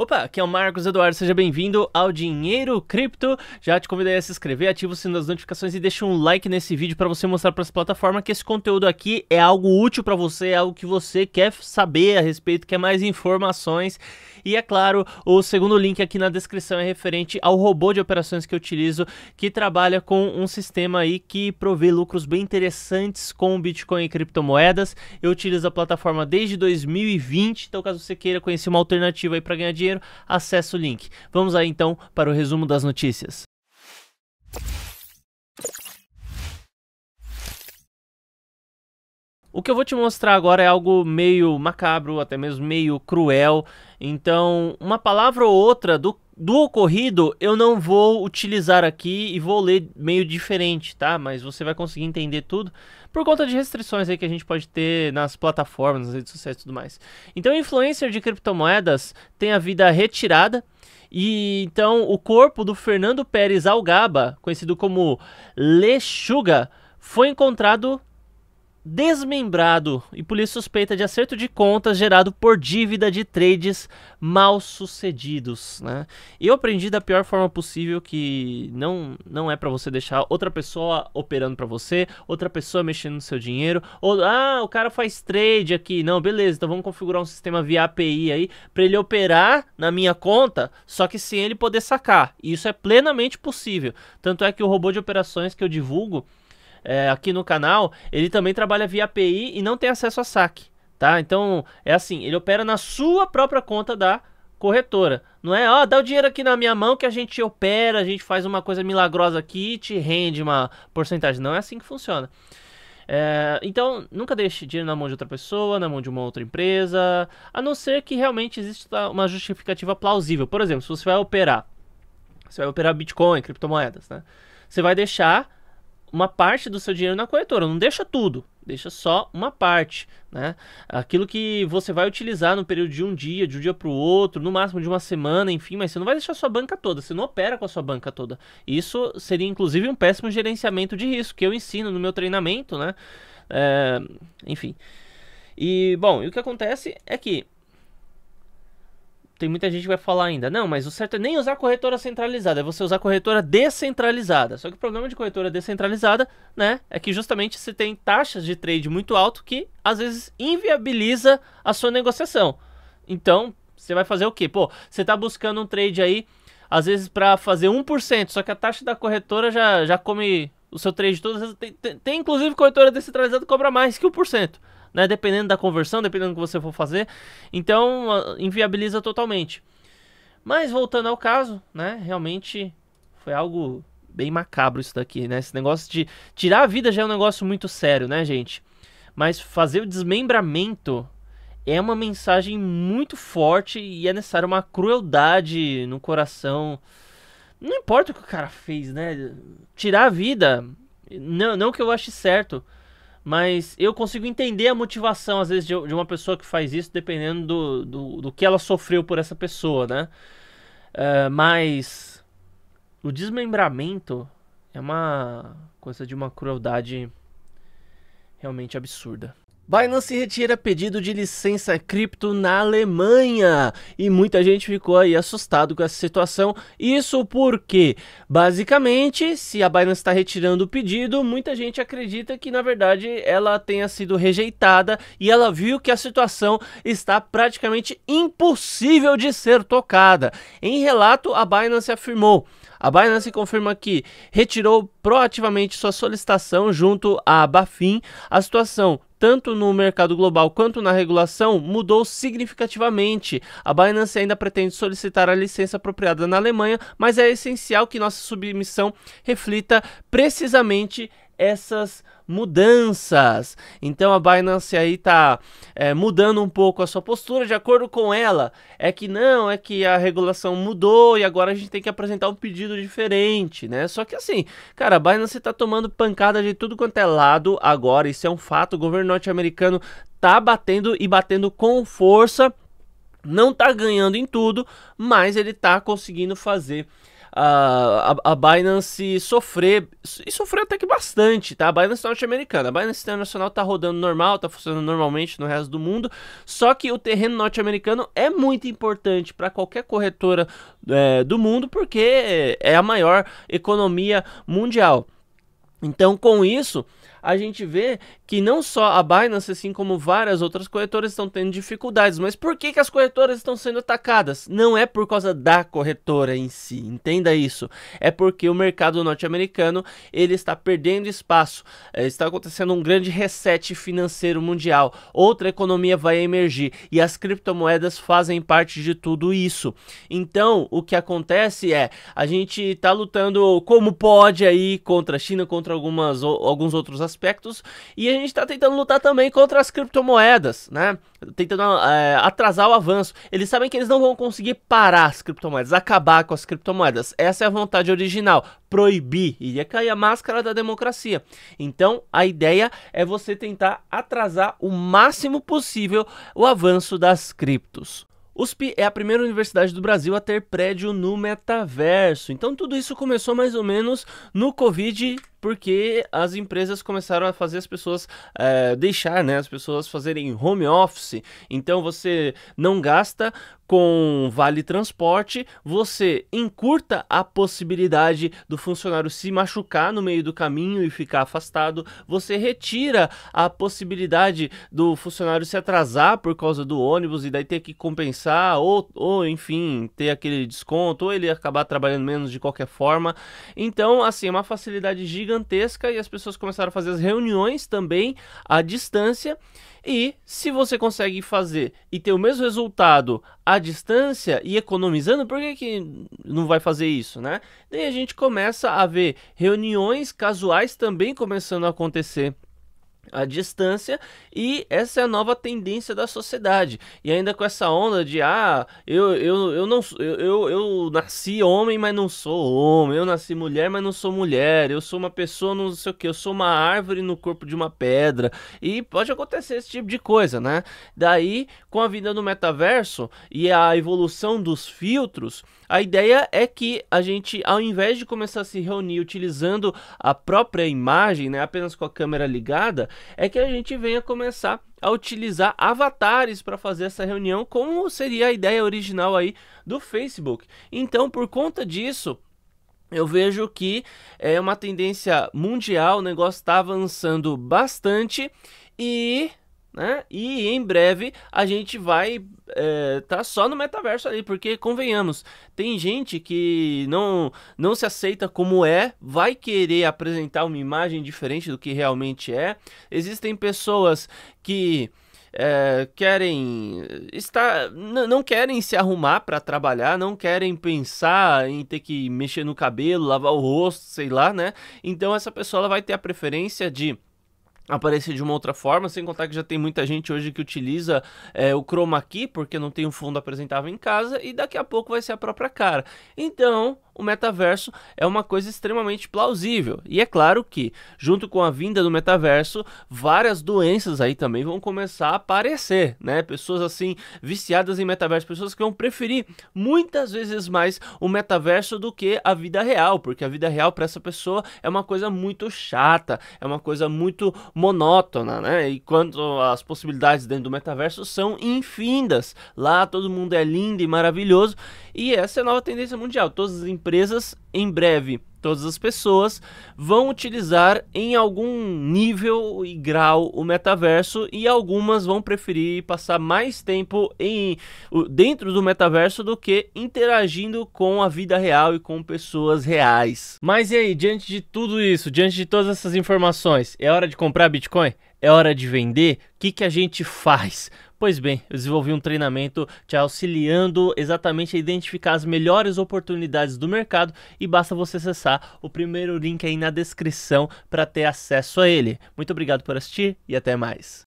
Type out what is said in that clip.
Opa, aqui é o Marcos Eduardo, seja bem-vindo ao Dinheiro Cripto. Já te convidei a se inscrever, ativa o sino das notificações e deixa um like nesse vídeo para você mostrar para essa plataforma que esse conteúdo aqui é algo útil para você, é algo que você quer saber a respeito, quer mais informações. E é claro, o segundo link aqui na descrição é referente ao robô de operações que eu utilizo, que trabalha com um sistema aí que provê lucros bem interessantes com Bitcoin e criptomoedas. Eu utilizo a plataforma desde 2020, então caso você queira conhecer uma alternativa aí para ganhar dinheiro, dinheiro, acesse o link. Vamos aí então para o resumo das notícias. O que eu vou te mostrar agora é algo meio macabro, até mesmo meio cruel. Então, uma palavra ou outra do, do ocorrido eu não vou utilizar aqui e vou ler meio diferente, tá? Mas você vai conseguir entender tudo por conta de restrições aí que a gente pode ter nas plataformas, nas redes sociais e tudo mais. Então, influencer de criptomoedas tem a vida retirada. E então o corpo do Fernando Pérez Algaba, conhecido como Lechuga, foi encontrado desmembrado e polícia suspeita de acerto de contas gerado por dívida de trades mal sucedidos, né? Eu aprendi da pior forma possível que não não é para você deixar outra pessoa operando para você, outra pessoa mexendo no seu dinheiro, ou ah, o cara faz trade aqui, não, beleza, então vamos configurar um sistema via API aí para ele operar na minha conta, só que sem ele poder sacar. Isso é plenamente possível. Tanto é que o robô de operações que eu divulgo é, aqui no canal, ele também trabalha via API e não tem acesso a saque, tá? Então, é assim, ele opera na sua própria conta da corretora. Não é, ó, dá o dinheiro aqui na minha mão que a gente opera, a gente faz uma coisa milagrosa aqui e te rende uma porcentagem. Não é assim que funciona. É, então, nunca deixe dinheiro na mão de outra pessoa, na mão de uma outra empresa, a não ser que realmente exista uma justificativa plausível. Por exemplo, se você vai operar, você vai operar Bitcoin, criptomoedas, né? Você vai deixar uma parte do seu dinheiro na corretora, não deixa tudo, deixa só uma parte, né? Aquilo que você vai utilizar no período de um dia, de um dia para o outro, no máximo de uma semana, enfim, mas você não vai deixar sua banca toda, você não opera com a sua banca toda. Isso seria inclusive um péssimo gerenciamento de risco que eu ensino no meu treinamento, né? É, enfim. E bom, e o que acontece é que tem muita gente que vai falar ainda, não, mas o certo é nem usar corretora centralizada, é você usar corretora descentralizada. Só que o problema de corretora descentralizada, né, é que justamente você tem taxas de trade muito alto que às vezes inviabiliza a sua negociação. Então, você vai fazer o quê? Pô, você está buscando um trade aí, às vezes para fazer 1%, só que a taxa da corretora já, já come o seu trade todo. Tem, tem, tem inclusive corretora descentralizada que cobra mais que 1% né? Dependendo da conversão, dependendo do que você for fazer. Então, inviabiliza totalmente. Mas voltando ao caso, né? Realmente foi algo bem macabro isso daqui, né? Esse negócio de tirar a vida já é um negócio muito sério, né, gente? Mas fazer o desmembramento é uma mensagem muito forte e é necessário uma crueldade no coração. Não importa o que o cara fez, né? Tirar a vida, não, não que eu ache certo, mas eu consigo entender a motivação, às vezes, de, de uma pessoa que faz isso, dependendo do, do, do, que ela sofreu por essa pessoa, né? Uh, mas o desmembramento é uma coisa de uma crueldade realmente absurda. Binance retira pedido de licença cripto na Alemanha e muita gente ficou aí assustado com essa situação. Isso porque, basicamente, se a Binance está retirando o pedido, muita gente acredita que na verdade ela tenha sido rejeitada e ela viu que a situação está praticamente impossível de ser tocada. Em relato, a Binance afirmou. A Binance confirma que retirou proativamente sua solicitação junto à Bafin. A situação tanto no mercado global quanto na regulação, mudou significativamente. A Binance ainda pretende solicitar a licença apropriada na Alemanha, mas é essencial que nossa submissão reflita precisamente essas mudanças. Então a Binance aí tá é, mudando um pouco a sua postura de acordo com ela. É que não, é que a regulação mudou e agora a gente tem que apresentar um pedido diferente, né? Só que assim, cara, a Binance tá tomando pancada de tudo quanto é lado agora, isso é um fato. O governo norte-americano tá batendo e batendo com força. Não tá ganhando em tudo, mas ele tá conseguindo fazer a, a, a Binance sofrer, e sofreu até que bastante, tá? A Binance norte-americana, a Binance internacional tá rodando normal, tá funcionando normalmente no resto do mundo, só que o terreno norte-americano é muito importante para qualquer corretora é, do mundo, porque é a maior economia mundial. Então, com isso, a gente vê que não só a Binance, assim como várias outras corretoras estão tendo dificuldades. Mas por que, que as corretoras estão sendo atacadas? Não é por causa da corretora em si, entenda isso. É porque o mercado norte-americano ele está perdendo espaço. É, está acontecendo um grande reset financeiro mundial. Outra economia vai emergir e as criptomoedas fazem parte de tudo isso. Então, o que acontece é a gente está lutando como pode aí contra a China, contra algumas, alguns outros aspectos. E a gente está tentando lutar também contra as criptomoedas, né? Tentando é, atrasar o avanço. Eles sabem que eles não vão conseguir parar as criptomoedas, acabar com as criptomoedas. Essa é a vontade original. Proibir. Iria cair a máscara da democracia. Então, a ideia é você tentar atrasar o máximo possível o avanço das criptos. USP é a primeira universidade do Brasil a ter prédio no metaverso. Então tudo isso começou mais ou menos no Covid porque as empresas começaram a fazer as pessoas é, deixar, né, as pessoas fazerem home office. Então você não gasta com vale transporte, você encurta a possibilidade do funcionário se machucar no meio do caminho e ficar afastado, você retira a possibilidade do funcionário se atrasar por causa do ônibus e daí ter que compensar ou, ou enfim, ter aquele desconto ou ele acabar trabalhando menos de qualquer forma. Então, assim, é uma facilidade gigantesca gigantesca e as pessoas começaram a fazer as reuniões também à distância. E se você consegue fazer e ter o mesmo resultado à distância e economizando, por que, que não vai fazer isso, né? Daí a gente começa a ver reuniões casuais também começando a acontecer a distância e essa é a nova tendência da sociedade. E ainda com essa onda de ah eu, eu, eu não eu, eu, eu nasci homem mas não sou homem. Eu nasci mulher mas não sou mulher. Eu sou uma pessoa não sei o que eu sou uma árvore no corpo de uma pedra. E pode acontecer esse tipo de coisa né? Daí com a vida no metaverso e a evolução dos filtros a ideia é que a gente ao invés de começar a se reunir utilizando a própria imagem né apenas com a câmera ligada é que a gente venha começar a utilizar avatares para fazer essa reunião, como seria a ideia original aí do Facebook. Então, por conta disso, eu vejo que é uma tendência mundial, o negócio está avançando bastante e né? E em breve a gente vai é, tá só no metaverso ali, porque convenhamos, tem gente que não não se aceita como é, vai querer apresentar uma imagem diferente do que realmente é. Existem pessoas que é, querem estar não querem se arrumar para trabalhar, não querem pensar em ter que mexer no cabelo, lavar o rosto, sei lá, né? Então essa pessoa vai ter a preferência de aparecer de uma outra forma, sem contar que já tem muita gente hoje que utiliza é, o chroma key porque não tem um fundo apresentável em casa e daqui a pouco vai ser a própria cara. Então, o metaverso é uma coisa extremamente plausível. E é claro que, junto com a vinda do metaverso, várias doenças aí também vão começar a aparecer, né? Pessoas assim viciadas em metaverso, pessoas que vão preferir muitas vezes mais o metaverso do que a vida real, porque a vida real para essa pessoa é uma coisa muito chata, é uma coisa muito monótona, né? E quanto as possibilidades dentro do metaverso são infindas. Lá todo mundo é lindo e maravilhoso, e essa é a nova tendência mundial. Todas as empresas, em breve, todas as pessoas vão utilizar em algum nível e grau o metaverso e algumas vão preferir passar mais tempo em dentro do metaverso do que interagindo com a vida real e com pessoas reais. Mas e aí, diante de tudo isso, diante de todas essas informações, é hora de comprar Bitcoin? É hora de vender? O que, que a gente faz? Pois bem, eu desenvolvi um treinamento te auxiliando exatamente a identificar as melhores oportunidades do mercado e basta você acessar o primeiro link aí na descrição para ter acesso a ele. Muito obrigado por assistir e até mais.